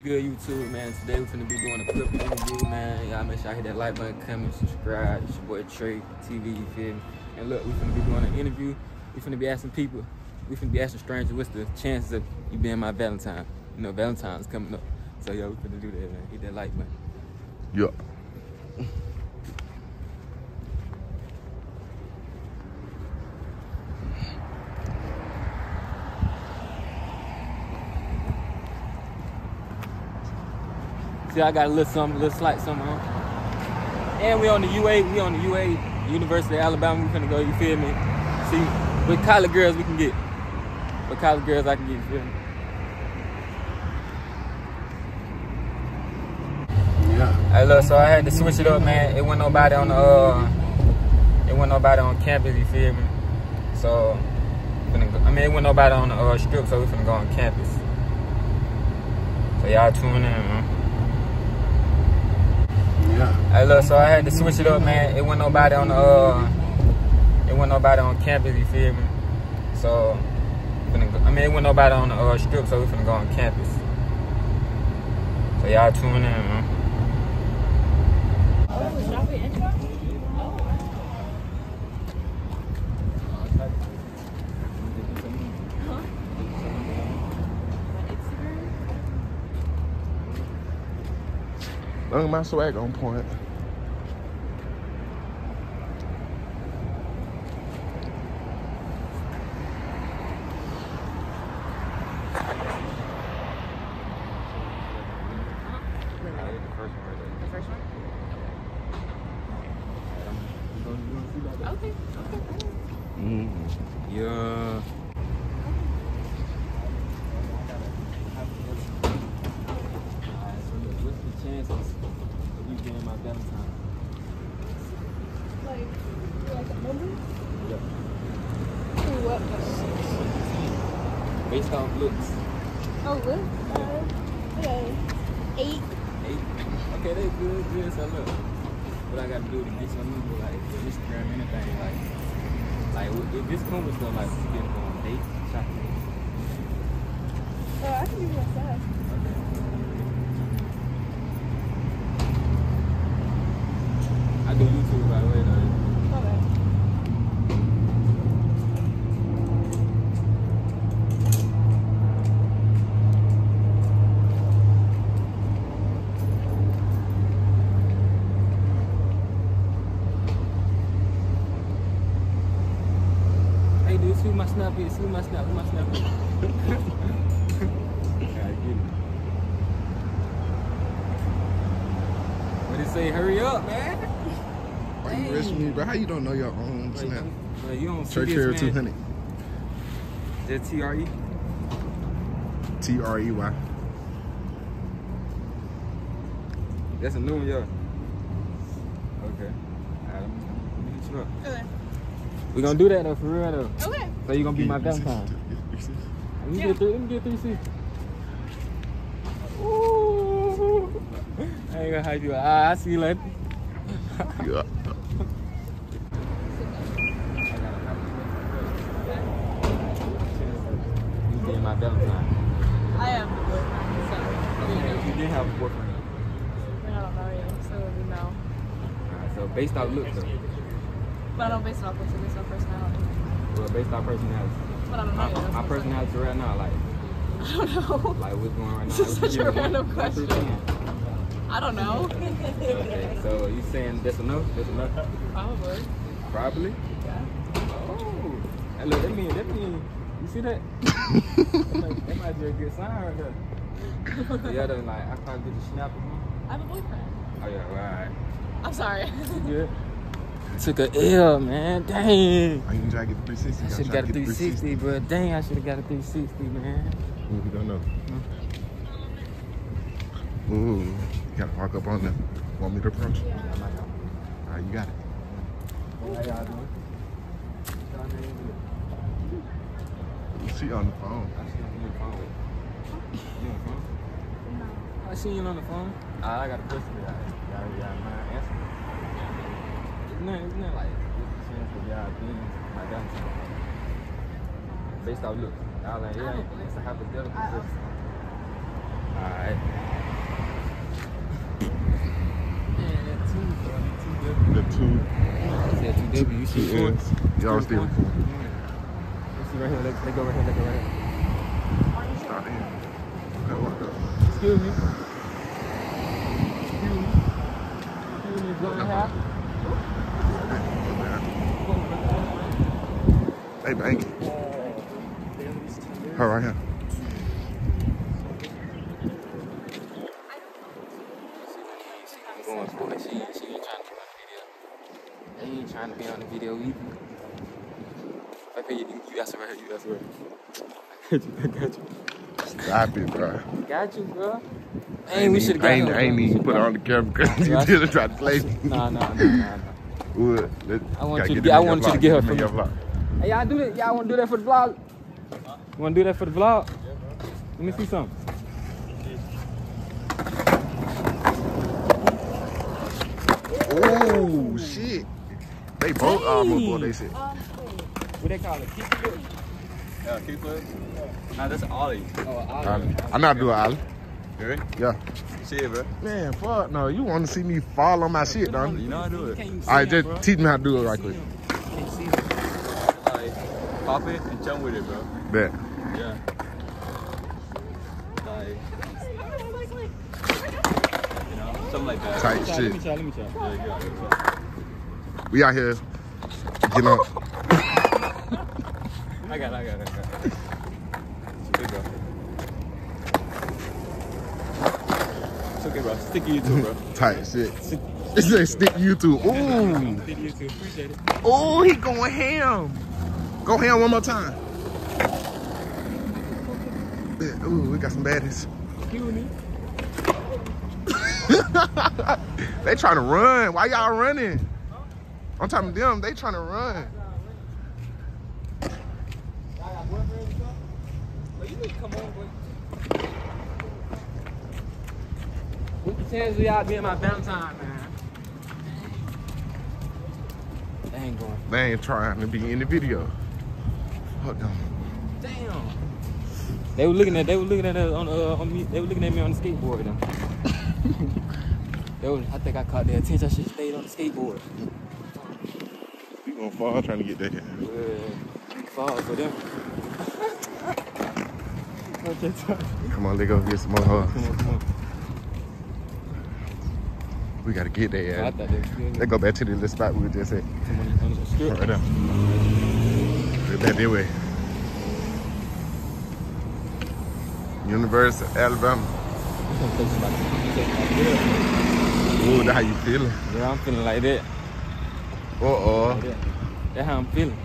Good YouTube, man. Today we're gonna be doing a clip interview, man. Y'all make sure I hit that like button, comment, subscribe. It's your boy Trey TV, you feel me? And look, we finna be doing an interview. We finna be asking people, we finna be asking strangers, what's the chances of you being my Valentine? You know, Valentine's coming up. So, yo, we finna do that, man. Hit that like button. Yeah. See, I got a little something, a little slight something on. And we on the UA, we on the UA, University of Alabama. We finna go, you feel me? See, what college girls we can get. What college girls I can get, you feel me? Yeah. Hey, look, so I had to switch it up, man. It wasn't nobody on the, uh, it wasn't nobody on campus, you feel me? So, go, I mean, it wasn't nobody on the uh, strip, so we finna go on campus. So y'all tune in, man. Yeah. Hey, look, so I had to switch it up, man. It wasn't nobody on the, uh, it wasn't nobody on campus, you feel me? So, I mean, it wasn't nobody on the uh, strip, so we finna go on campus. So y'all tune in, man. Long my swag on point. Okay. Mm. Yeah. What's the chances of you being my Valentine? Like, like a number? Yeah. Ooh, what? Based on looks. Oh, what? Uh, okay. Eight. Eight. Okay, they good, good. So look, what I gotta do to get your number, like your Instagram, anything, like, like if this come with stuff, like get on date, shopping. Oh, I can do that fast. I do YouTube by the way, though. Okay. Hey, dude, see who my snap is. See who my snap. Who my snap is. I get it. What it say? Hurry up, man. Why you rushing me, bro? How you don't know your own Wait, snap? bro, you don't see Church this, Hair man. 200. Just TRE. T R E Y. That's a new one, yeah. Okay. Alright, let me, let me hit you up. Okay. We gonna do that though, for real though. Okay. So you gonna be my Valentine. Let me Yeah. get three. Let me get three seats. Ooh. I ain't gonna hype you. Ah, I see you later. Yeah. You being my Valentine. I am. Okay, you did have a boyfriend. I don't know yet, so we know. Alright, so based off looks though. But I don't base it off what's based off personality. Well, based off personality. But I don't know My, my what I'm personality right now, like, I don't know. like what's going on right now. This is What such a random question. I don't know. Okay, so you saying that's enough? That's enough? Probably. Probably. Yeah. Oh, hey, look, that mean that mean you see that? that, might, that might be a good sign right there. The other like I probably get the snap of him. I have a boyfriend. Oh yeah, right. I'm sorry. You good? Took a L, man. Dang. Why you didn't try to get the 360? I should have got a 360, bro. Dang, I should have got a 360, man. Ooh, we don't know. Ooh, you gotta walk up on them. Want me to approach? Yeah, I might have. All right, you got it. How y'all doing? Y'all name is- You see on the phone. I see you on the phone. You on the phone? I seen you on the phone. Ah, I got a question for y'all. Y'all, y'all? Isn't that, isn't that like, what's the chance of y'all being my Valentine? Based off look. Y'all like, yeah, it's a hypothetical I- question. Alright. The two, Said two W. You see four. ends. Y'all still Four. recording. Let's see right here. Let's, let's go right here. Let's go right here. Start in. That worked out. Excuse me. Excuse me. Excuse me. Go and half. Hey, thank you. Her right here. Going for it. She, she ain't trying to be on the video. They ain't trying to be on the video either. Okay, you, you ask her right here. You ask her right. I got you. I got you. Stop it, bro. Got you, bro. I Ain't we should have got I ain't, I ain't. Even put got on the camera because you I didn't try to play me. Nah, nah, nah, nah, nah. Let- I want you to get I want you to get her from your me. Vlog. Hey, y'all do that. Y'all want to do that for the vlog? You want to do that for the vlog? Let me see something. Oh, shit. They both almost bought they shit. What they call it? Kick flip? Yeah, kickflip. Nah, that's Ollie. Oh, Ollie. ollie. I know how to do an ollie. You ready? Yeah. Shit, bro. Man, fuck no. You want to see me fall on my shit, don't You you? know how to do it. All right, just teach me how to do it right quick. Like, pop it and jump with it, bro. Bet. Yeah. Like, you know, something like that. Tight Let me shit. try, let me try. There you go. There you go. We out here. You know, I got it, I got it, I got it. It's okay, bro. It's okay, bro. Stick to you bro. tight shit. This is stick YouTube. Ooh. Did you too. Appreciate it. Oh, he going ham. Go ham one more time. Bet. Ooh, we got some baddies. They trying to run. Why y'all running? I'm talking to them. They trying to run. Y'all got boyfriends or something? Well, you need to come on, boy. What's the chance of y'all being my Valentine, man? They ain't going. They ain't trying to be in the video. Fuck them. Damn. They were looking at they were looking at us on uh, on me. They were looking at me on the skateboard. Them. they was, I think I caught their attention. I should have stayed on the skateboard. We gonna fall trying to get that. Uh, fall for them. okay. Come on, let's go get some more hoes. Come on, come on. We gotta get I there. thought they Let's go back to the little spot we were just at. Come on, on the strip. Right there. Right back that way. University of Alabama. Ooh, that how you feeling? Yeah, I'm feeling like that. Uh-oh. Like that. That's how I'm feeling.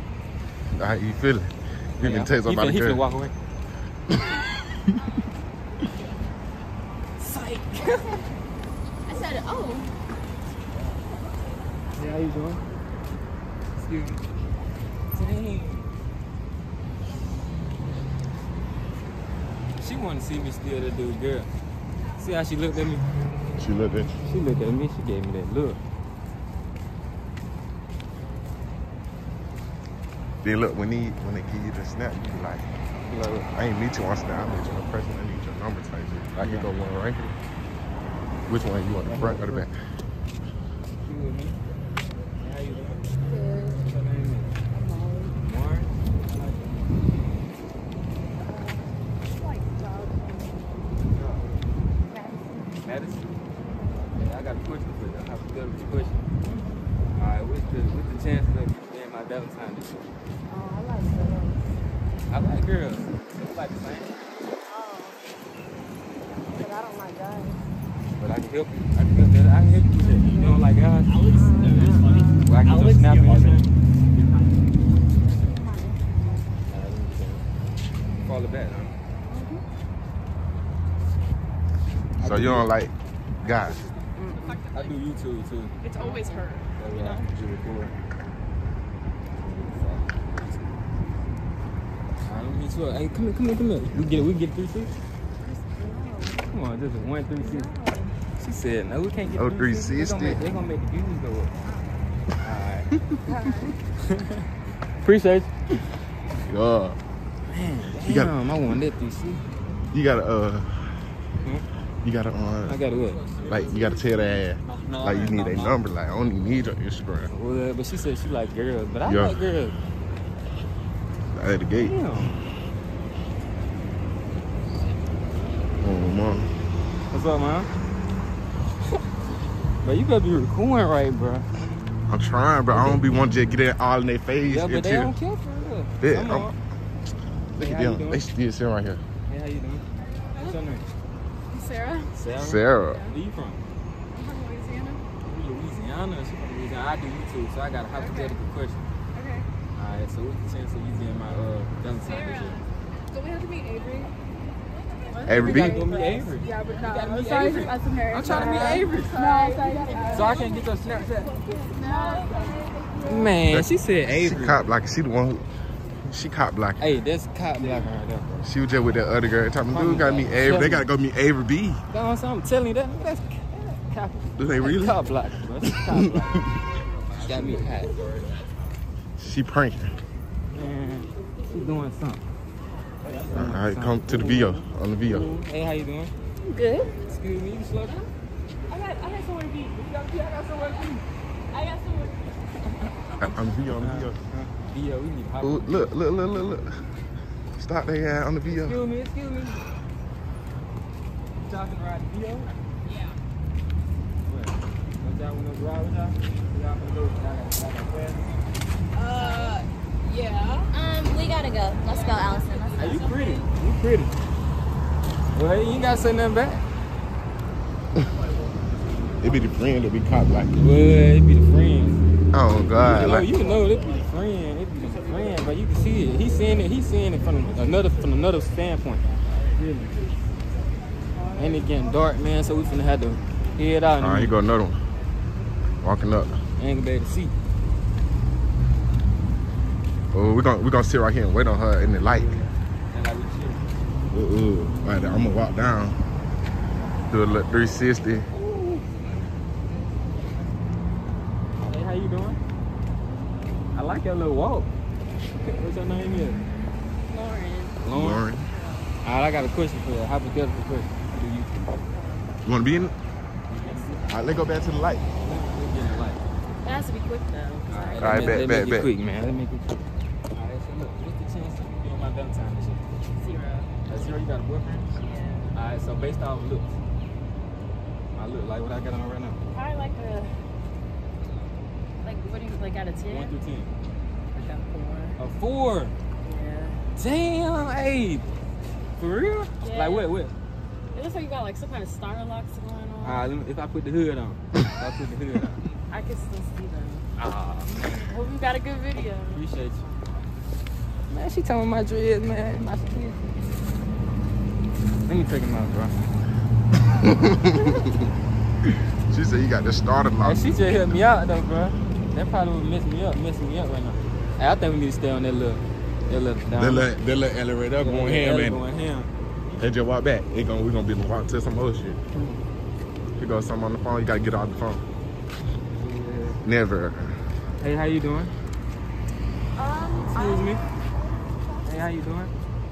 That how you feeling? You Yeah, can tell he something about the He walk away. Psych. I said, oh. Yeah, how you doing? Excuse me. Dang. She wanted to see still, that dude, girl. See how she looked at me? She looked at you. She looked at me, she gave me that look. Then look, when he when they give you the snap, you be like, like. I ain't meet you on snap, I meet you in person, I need your number type shit. Like you go one right here. Which one you want, the front or the back? She with me? How you doing? What's your name? Lauren? Madison? Yeah, I got a question for you. I have a good question. Alright, what's the what's the chance of you being my Valentine this year? Oh, I like girls. I like girls. It's like the same. Oh. But I don't like guys. But I can help you. I can help that. I can help you with that. You don't like guys? Alex, it's funny. Well, I can Alex, just snap your you. husband. Call it back, huh? Mm-hmm. So you don't like guys. I do YouTube too. It's always her. So, yeah, you record. Alright, let me meet. Hey, come here, come here, come here. We get it, we can get three six. Come on, just a one three six. She said, no, we can't get Oh, three six. They 360. gonna they gonna make the views go up. Oh. Alright. Appreciate you. Yeah. Man, You got- I want that six. You gotta uh You gotta I uh, got to what? like you gotta tell that No, like you need a number. Like I don't even need your Instagram. Well, but she said she like girls, but I Yeah. like girls. At the gate. Damn. Oh man. What's up, man? but you gotta be recording right, bro. I'm trying, but I don't be want to get it all in their face. Yeah, but they don't care for real. Yeah, Come I'm- on. Look at how you them. doing? They still sitting right here. Hey, how you doing? What's your name? Sarah. Sarah. Sarah. Where you from? I'm from Louisiana. Louisiana. She from Louisiana. I do YouTube, so I got a hypothetical question. Okay. All right, so what's the chance of you being my uh Valentine this Sarah. year? Do we have to meet Avery? Avery We B. gotta go meet Avery. Yeah, but You no. gotta I'm meet sorry Avery. for us. I'm trying to meet Avery. No, sorry. So I can't get your Snapchat. Man, she said Avery. She cop like she the one who she cop block. Hey, that's cop blocker right there, bro. She was just with that other girl. Talking, dude, got me meet Avery. They gotta go meet Avery B. You know what I'm telling you that. That's cop. Do they really? Cop blocker, bro. That's cop blocker. Got me hot. She pranking. Man, she doing something. All right, come to the VO on the VO. Hey, how you doing? Good. Excuse me, you slow down? I got, I got somewhere to be. You got, I got somewhere to be. I got somewhere. On the VO, on the VO. We need to hop Ooh, look, look, look, look, look. Stop they uh, on the VO. Excuse me, excuse me. Talking right to VO? Yeah. What? What y'all wanna ride with y'all? Y'all wanna go? Y'all got, y'all got plans? Uh, yeah. Um, we gotta go. Let's go, Allison. Let's Hey, you pretty. You pretty. Well, you ain't gotta say nothing back. It be the friend that be cop like. Well, it be the friend. Oh You God, know, like you know, it be the friend. It be the but you can see it. He's seeing it. He's seeing it from another from another standpoint. Really. And it getting dark, man. So we finna have to head out. all right, here go another one. Walking up. Ain't gonna be able to see. Oh, we're gonna we gonna sit right here and wait on her in the light. And like we chill. Ooh, ooh. Right there, I'm gonna walk down. Do a little 360. Hey, how you doing? I like your little walk. What's your name is? Lauren. Lauren. Lauren. All right, I got a question for you. A hypothetical question. Do you? You wanna be in it? All right, let's go back to the light. Let's get in the light. It has to be quick though. All right, All right, let, bet, me, bet, let me bet. get quick, man. Let me get quick. All right, so look, what's the chance of you being my Valentine this year? Zero. Uh, zero, you got a boyfriend? Yeah. All right, so based off looks, I look like what I got on right now. Probably like a, like what do you like out of ten? One through ten. Like a four. A four. Yeah. Damn, hey. For real? Yeah. Like what? What? It looks like you got like some kind of star locks going on. All right, let if I put the hood on, if I put the hood on. I can still see them. Ah, Hope you got a good video. appreciate you. Man, she telling my dreads, man. My skin. Let me take them out, bro. She said you got the starter Hey, lock. she just helped me out though, bro. That probably would mess me up, messing me up right now. Hey, I think we need to stay on that little, that little down. They let they let Ellie up going ham, man. Going ham. They just walk back. They gonna we gonna be walking to some other shit. Here goes something on the phone. You gotta get off the phone. Never. Hey, how you doing? Um, Excuse me. Hey, how you doing?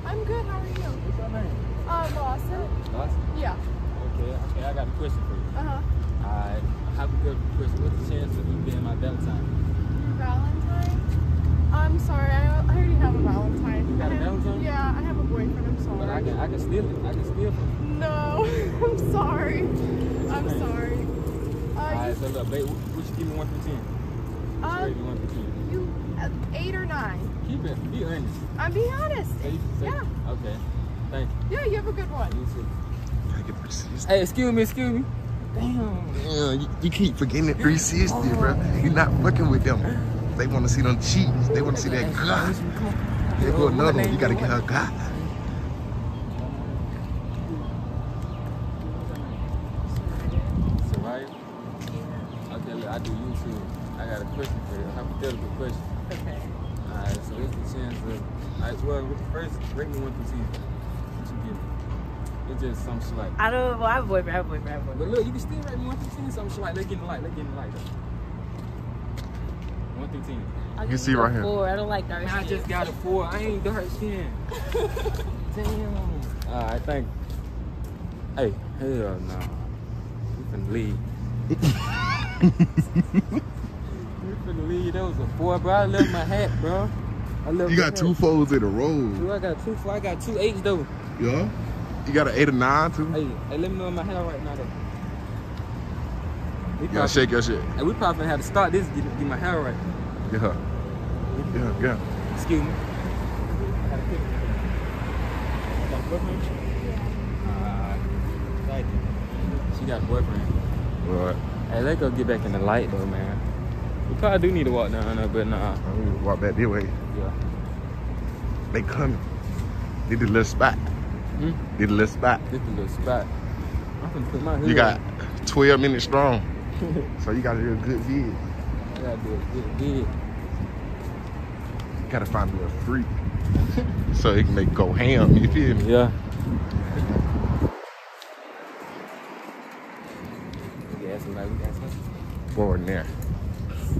I'm good. How are you? What's your name? Um, Lawson. Dawson. Yeah. Okay, okay. I got a question for you. Uh huh. Alright, hypothetical question. What's the chance of you being my Valentine? Valentine. I'm sorry. I, I already have a Valentine. You got a I have- Valentine? Yeah, I have a boyfriend. I'm sorry. But I sorry. can, I can steal it. I can steal from you. No, I'm sorry. I'm name? sorry. Uh, Alright, you, so look, babe, what you give me one through ten? What's uh, rate me one through ten? you uh, eight or nine. Keep it. Be honest. I'm being honest. Say, say, Yeah. Okay. Thank you. Yeah, you have a good one. you. You too. Gotta get 360. Hey, excuse me, excuse me. Damn. Yeah, you, you keep forgetting the 360, bro. You're not fucking with them. They want to see them cheeks. They want to see that God. They go another one. You gotta get her God. Soraya? Okay, look, I do YouTube. I got a question for you, a hypothetical question. Okay. Alright, so what's the chance of, alright, well, with the first, rate me one through ten. What you give me? It's just some shit like, I don't. Well, I have a boyfriend. I have a boyfriend. I have a but look, you can still rate me one through ten, some shit like, let's get in the light, let's get light though. One through ten. I'll You see a right here. Four. I don't like dark Man, I just got a four. I ain't dark skin. Damn. Alright, thank you. Hey, hell no. We finna leave. you finna leave. That was a four, bro. I left my hat, bro. I left You my got hat. two folds in a row. Dude, I got two. four. I got two eights though. Yeah. You got an eight or nine too. Hey, hey, let me know in my hair right now though. We You gotta probably, shake your shit. hey, we probably had to start this to get, get my hair right. Yeah. Yeah, yeah. Excuse me. Gotta pick it. Got a boyfriend? Ah. She got a boyfriend. Right. Hey, let's go get back in the light though, man. We probably do need to walk down there, but nah. I'm gonna walk back this way. Yeah. They coming. They did a little spot. Hmm? Did a little spot. Is a little spot. I'm gonna put my hood You got on. 12 minutes strong. So you gotta do a good vid. I gotta do a good vid. Gotta find a little freak. so it can make go ham, you feel me? Yeah. We got we. Boy there.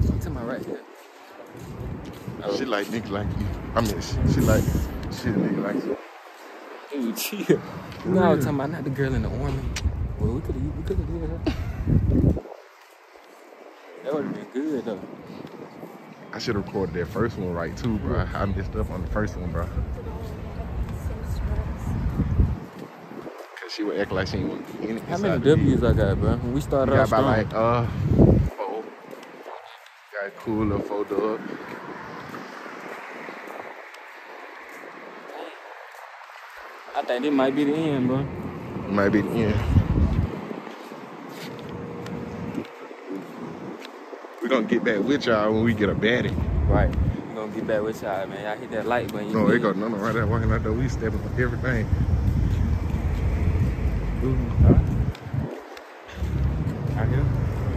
I'm to my right here. Oh. She like niggas like you. I mean, she, she like, she a nigga like you. Dude, chill. No, I was talking about not the girl in the army. Well, we could have, we could have did that. That would have been good though. I should have recorded that first one right too, bro. I messed up on the first one, bro. Cause she would act like she ain't want to. How many. W's I got, bro? When we started got off about strong. like uh four. Got cool little four dub. I think it might be the end, bro. Might be the end. Gonna get back with y'all when we get a baddie. Right. We gonna get back with y'all, man. Y'all hit that like button. you No, feel it go me? no no right there walking out there. We stepping on everything. Out here.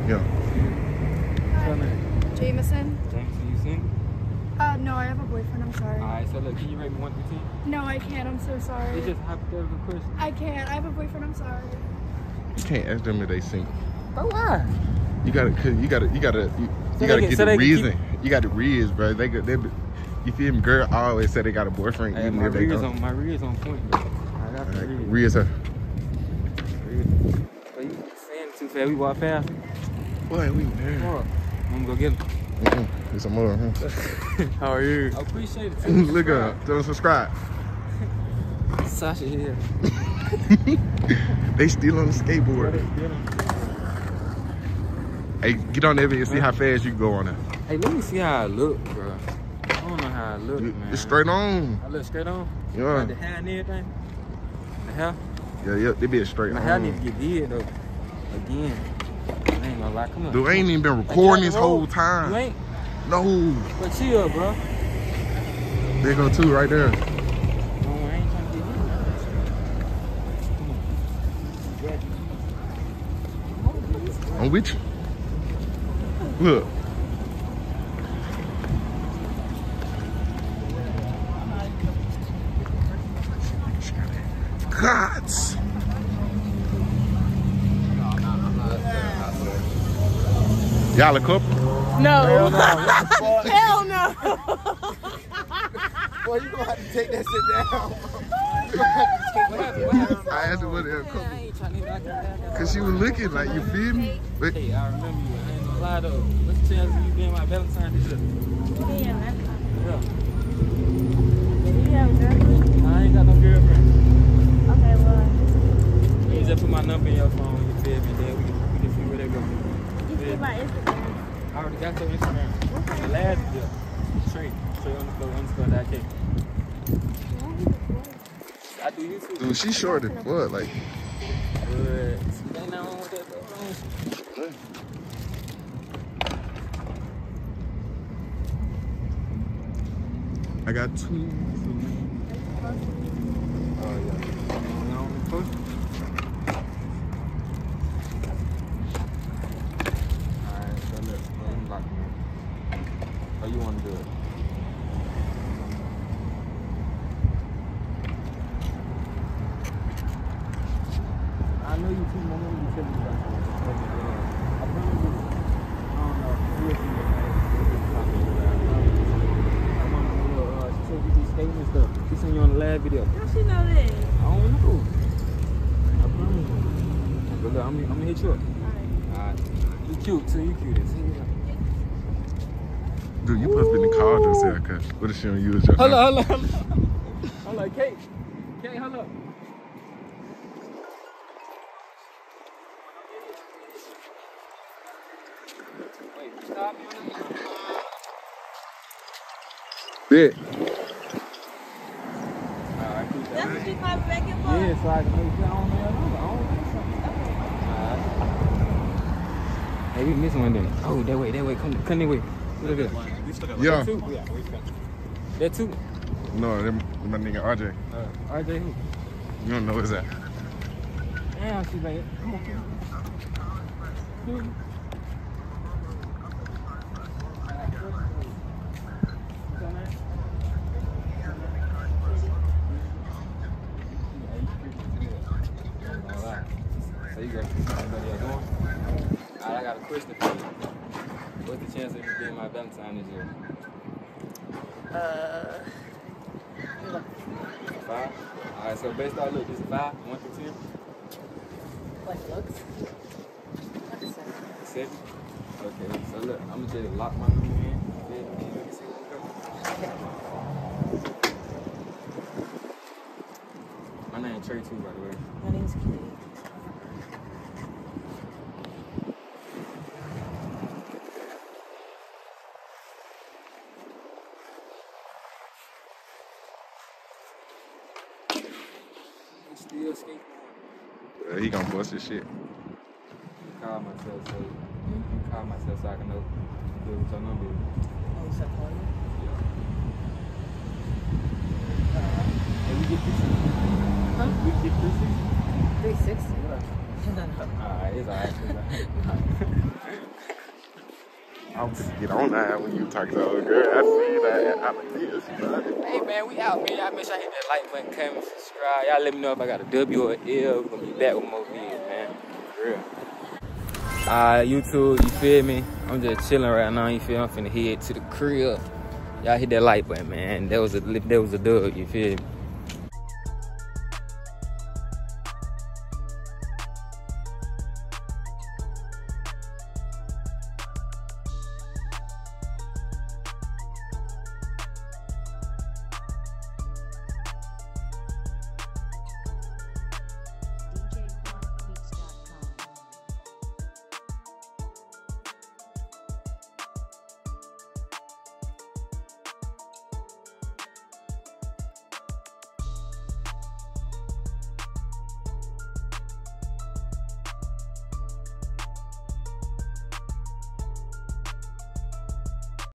Yeah. What's your name? Jameson. Jameson, you sing? Uh, no, I have a boyfriend. I'm sorry. Alright, so look, can you rate me 1 through 10? No, I can't. I'm so sorry. It's just a hypothetical question. I can't. I have a boyfriend. I'm sorry. You can't ask them if they single. But why? You gotta, cause you gotta, you gotta, you, So you gotta can- get so the can keep- reason. You got the reason, bro. They got, they, you feel me? Girl always say they got a boyfriend, Hey, even my if they rears don't. on my rears on point though. I got the Like, rears. rears are. But you saying too fast. We walk fast. Boy, we Come there. on. I'm gonna go get him. Mm-mm. It's a more. Huh? How are you? I appreciate it. too. Look up. Don't subscribe. Sasha here. They still on the skateboard. Hey, get on there and see how fast you can go on it. Hey, let me see how I look, bro. I don't know how I look, man. It's straight on. I look straight on. Yeah. Got the hair and everything. The hair. Yeah, yeah, they be a straight My hair on. need to get did though. Again. I ain't gonna lie. Come on. Dude, I ain't even been Hey, get out recording this whole You ain't. No. But chill, bro. There go two right there. No, I ain't trying to get hit. Come on. I'm with you. Look. Gods. Y'all a couple? No. Hell no. Boy, you gonna have to take that shit down. What happened? What happened? I asked her what a Man, couple. I ain't trying to I got- Cause she was looking like, you feel me? But Hey, I remember you. I ain't gonna lie though. What's the chance of you being my Valentine this year? Yeah, that's Yeah. Do you have a girlfriend? I ain't got no girlfriend. Okay, well, You just put my number in your phone, you feel me? Then we can, we can see where they go. you see my Instagram. I already got your Instagram. The last year. Trey. Trey underscore underscore dot K. I do YouTube. dude, she short as fuck. Like, But ain't nothing wrong with that, bro. I got two. Oh yeah. You know, post. Alright, so look, let me lock you. Oh, you wanna do it? I know you too, I know you telling me about it. I promise you. I don't know. You'll see it, man. You'll just talk to me about it. I want to know, uh, she said you be skating and stuff. She seen you on the lab video. me hit you up. Alright. Alright. You you cute as hell. Dude, you supposed to be in the car just haircut. What is she on you as your Hold on, hold on, hold on. Hold on, Kate. Kate, hold up. Wait, stop. Bit. Alright, cool. That's what you call me back in for? Yeah, so I can make sure I don't have number. I don't think so. Alright. Hey, we missing one then. Oh, that way, that way. Come, come that way. Look at that. We still got Yeah. Two. Yeah, we got That two. No, them, my nigga RJ. Uh, RJ who? You don't know who's that. Damn, she's like, come on, come on. Hmm. So you got else going? Got a question for you. What's the chance of you being my Valentine this year? Uh, Five? Alright, so based on look, this is five, one through ten? like looks. Like a seven. Seven? Okay, so look, I'm gonna just lock my number in. Yeah, let me see what we got. My name Trey too, by the way. My name's Kitty. I'm still skateboarding. Uh, he gonna bust his shit. Call myself so you call myself so I can know what your number is. Oh, you said call you? Hey, we get this. Huh? We get this. 360? No, no. Alright, it's alright. It's alright. I was gonna get on that when you talk to old girl. I see that. I'm like, this, Hey man, we out, man. Y'all make sure I hit that like button, comment, Y'all let me know if I got a W or L. We're gonna be back with more videos, man. For real. Alright, YouTube, you feel me? I'm just chilling right now, you feel? I'm finna head to the crib. Y'all hit that like button, man. That was a that was a dub, you feel me?